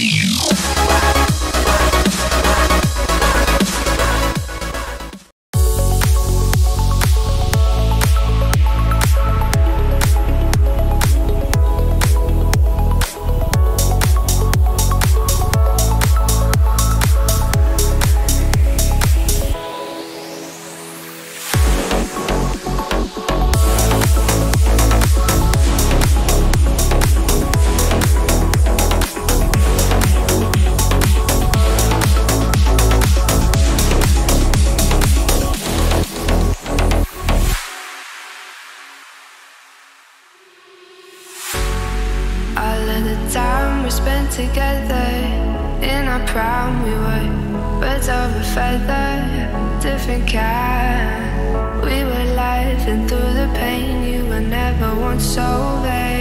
you time we spent together in our prime, we were birds of a feather, different kind. We were laughing through the pain, you were never once sober.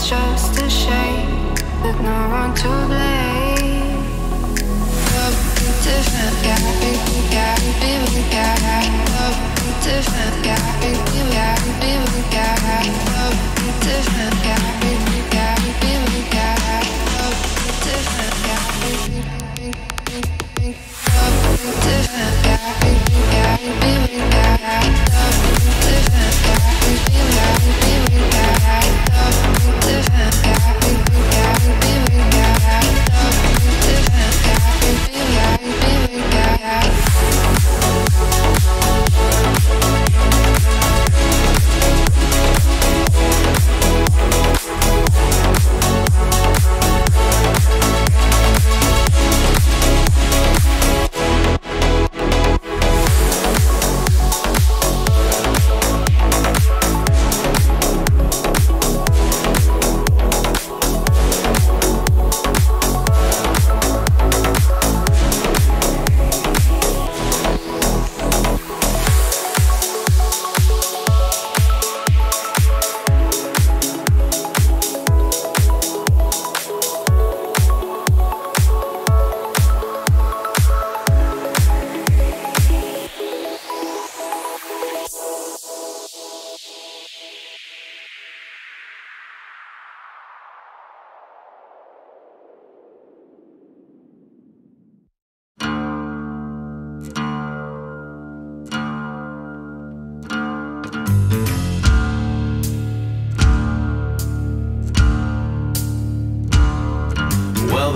It's just a shame that no one to blame. Love different, guy, baby, yeah, baby, yeah. Different, guy. baby, yeah, baby, guy, different, yeah, baby, guy.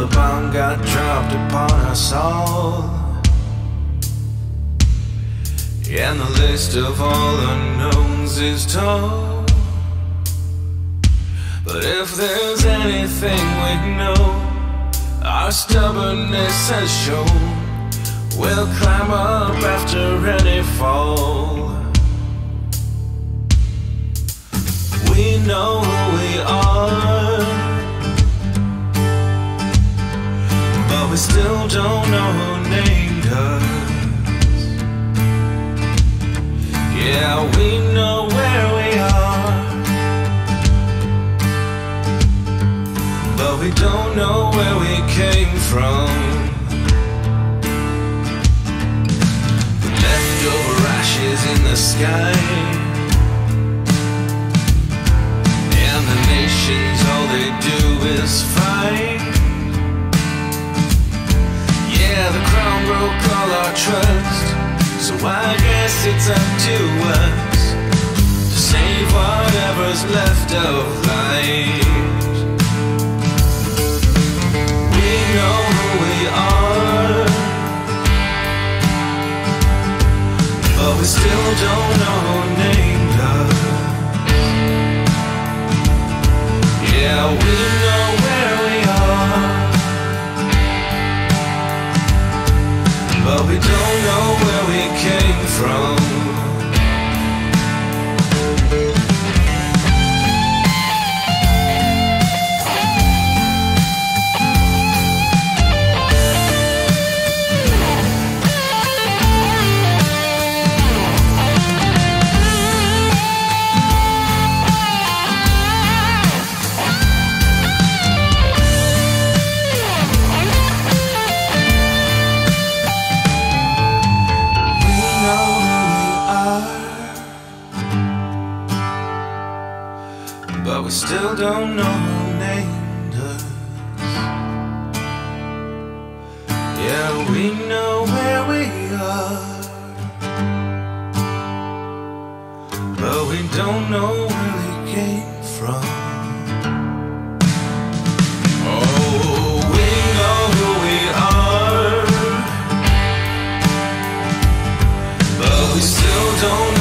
the bomb got dropped upon us all. And the list of all unknowns is tall. But if there's anything we know, our stubbornness has shown. We'll climb up after any fall. We know who we are. we still don't know who named us. Yeah, we know where we are, but we don't know where we came from. The leftover ashes in the sky. It's up to us to save whatever's left of life. We know who we are, but we still don't know who named us. Yeah, we know where we are, but we don't know from. don't know who named us Yeah, we know where we are. But we don't know where we came from. Oh, we know who we are. But we still don't